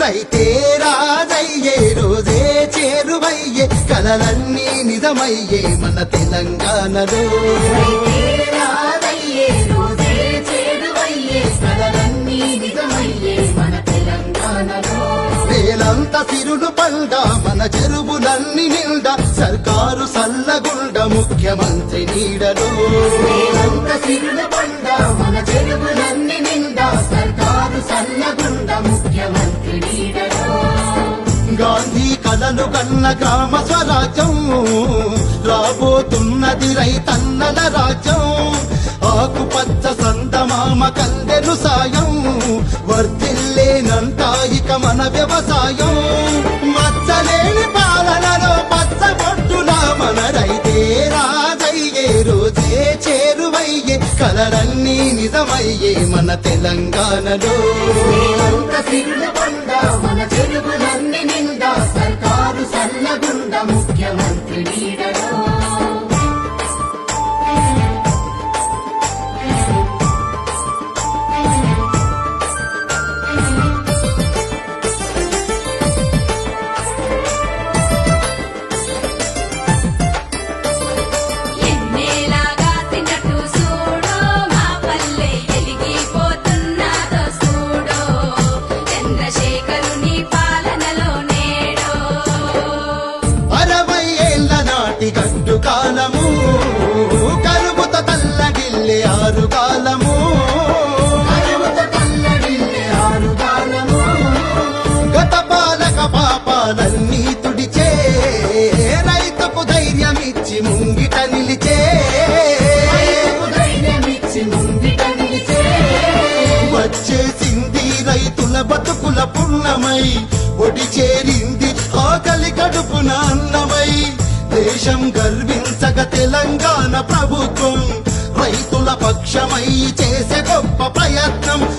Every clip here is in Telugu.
రైతే రాజయ్యే రోజే చేరువయ్యే కలలన్నీ నిజమయ్యే మన తెలంగాణలో. వేలంత సిరులు పండ మన చెరువులన్నీ నిండా సర్కారు సల్లగుండ ముఖ్యమంత్రి నీడలో. అంత సిరుల పండ గాంధీ కలలు కన్న గ్రామ స్వరాజ్యం. రాబోతున్నది రైతన్నల రాజ్యం. ఆకుపచ్చ సంతమామ కందెను సాయం. వర్తిల్లేనంట ఇక మన వ్యవసాయం. మచ్చలేని పాలనలో పచ్చబొట్టుల మన రైతే రాజయ్యే రోజే చేరువయ్యే కలలన్నీ నిజమయ్యే మన తెలంగాణలో. ముఖ్యమంత్రి గట్టు కాలము. కరువుత తల్లడిల్లే ఆరుగా దేశం గర్వించగ తెలంగాణ ప్రభుత్వం. రైతుల పక్షమై చేసే గొప్ప ప్రయత్నం.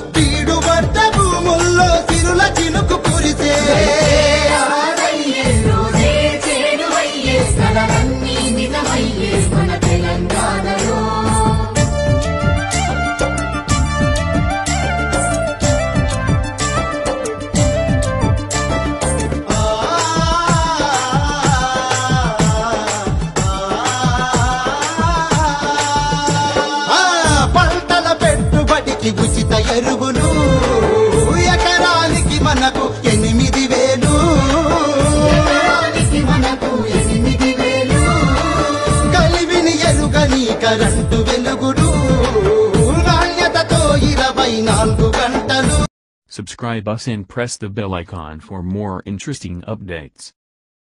కరెంటు వెలుగుడు నాణ్యతతో ఇరవై నాలుగు గంటలు Subscribe us and press the bell icon for more interesting updates.